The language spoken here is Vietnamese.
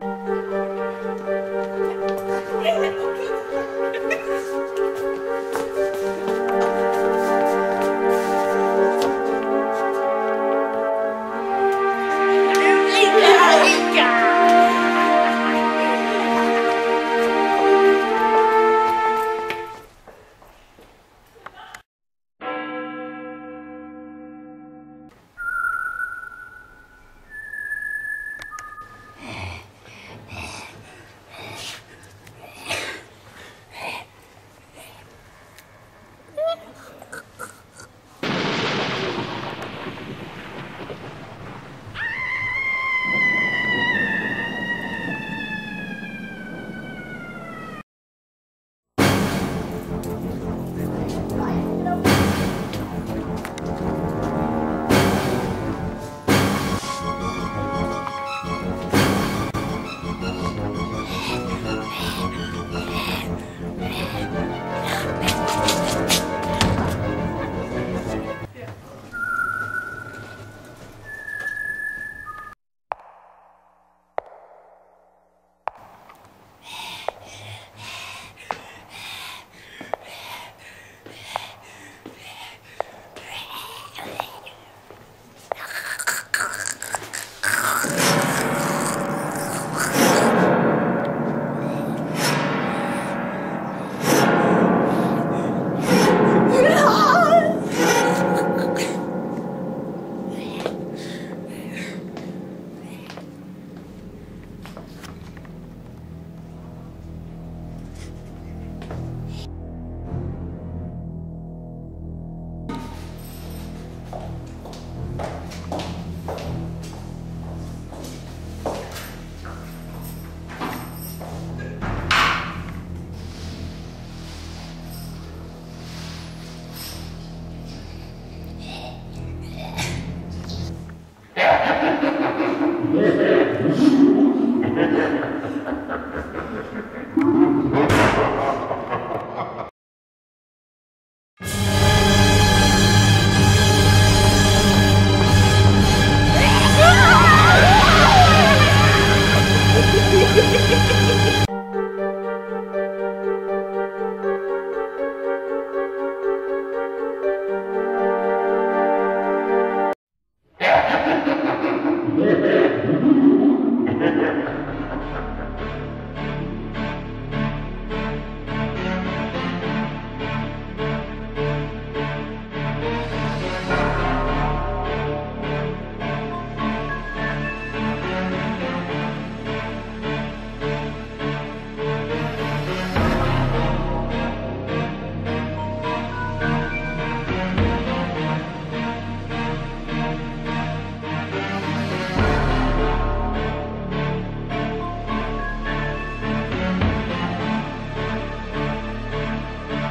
Hey, look, okay.